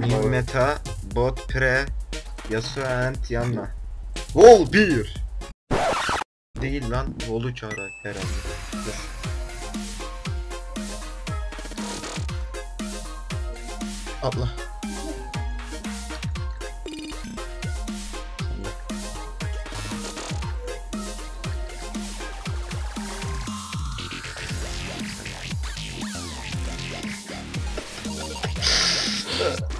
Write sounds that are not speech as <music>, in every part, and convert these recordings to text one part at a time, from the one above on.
New meta, bot pre, Yasuo and Yanna. Vol 1. Değil lan, Vol'u çağır herhalde. Dur. Atla. Hile.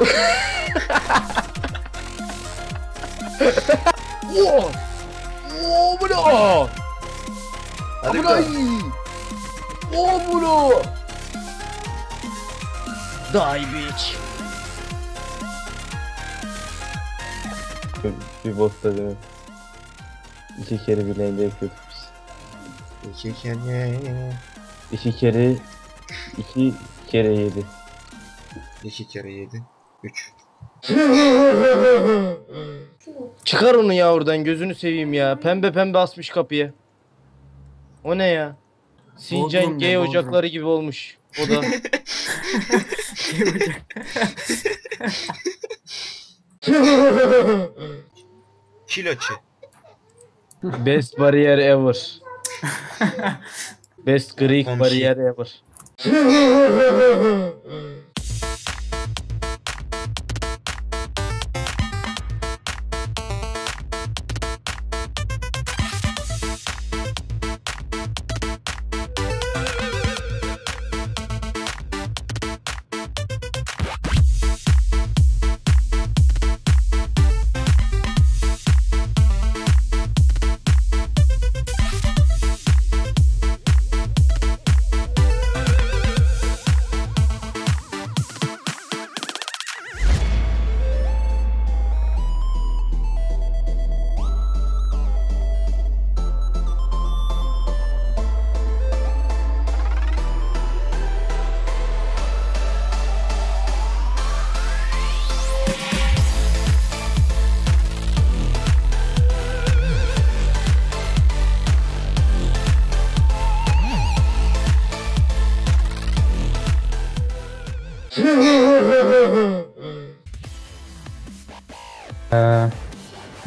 Bu go. ne? Oo bu ne? Die bitch. Bir, botta değil mi? İki kere bileğinde yapıyorduk biz. İki kere, İki kere... iki kere yedi. iki kere yedi. Üç. Çıkar onu ya oradan gözünü seveyim ya. Pembe pembe asmış kapıya. O ne ya? Sincan Bodrum gay Bodrum. ocakları gibi olmuş. O da. Kiloçi. Best barrier ever. Best Greek barrier ever.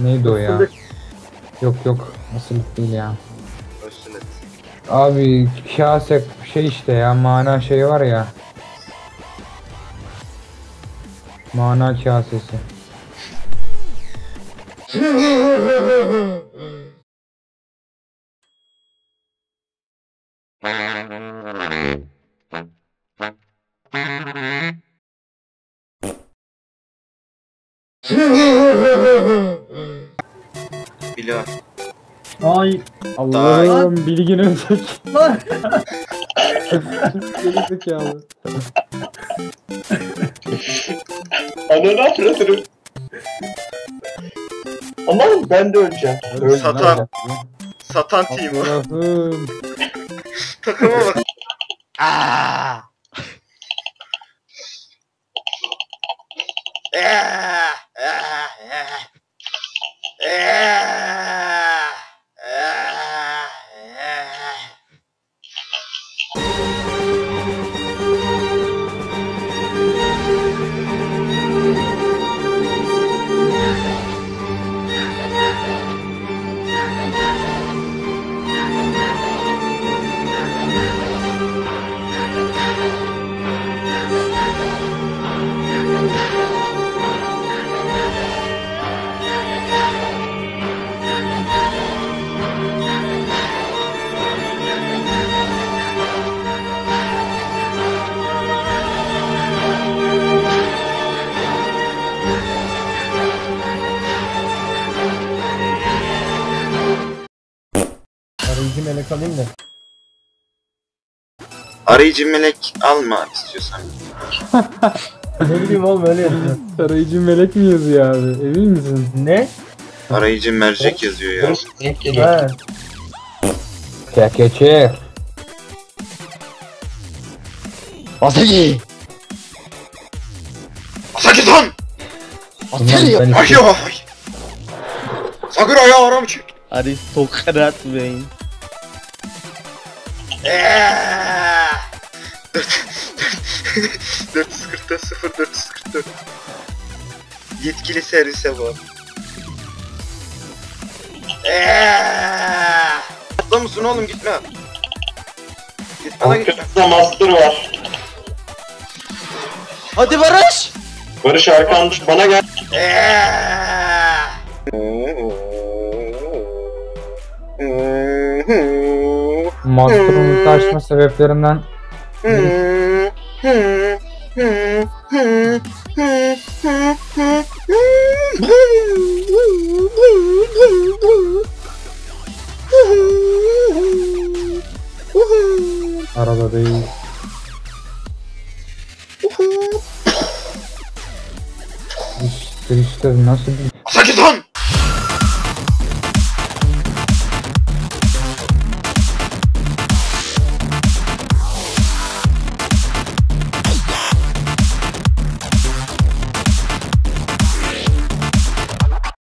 Neydi o ya? Yok yok asılık değil ya. Abi kase şey işte ya mana şey var ya. Mana kasesi. <laughs> Var. Ay Allah'ım bilgin ötek. Geri zekalı. Ananı avradırım. Aman ben de öleceğim. Satan. lan. Satan team o. Allah'ım. Takıma bak. Aa! Ah, ah, ah. Melek alayım da. Arayıcı melek alma istiyorsan. <laughs> ne bileyim oğlum öyle yazıyor. Tarayıcı melek mi yazıyor abi? Emin misin? Ne? Arayıcı mercek yazıyor ya. Denk geliyor. Kekeçi. Asaki! Asaki-san! Asaki! Ben Ay ay! Sakura ya aram çık. Aristokrat beyin. Eee! 444 0 444 Yetkili servise bu. Atla mısın oğlum gitme. Gitme lan gitme. Arkasında master var. Hadi Barış! Barış arkanda bana gel. Master'ın taşma sebeplerinden arada değil. İşte işte nasıl bir Asaki-san!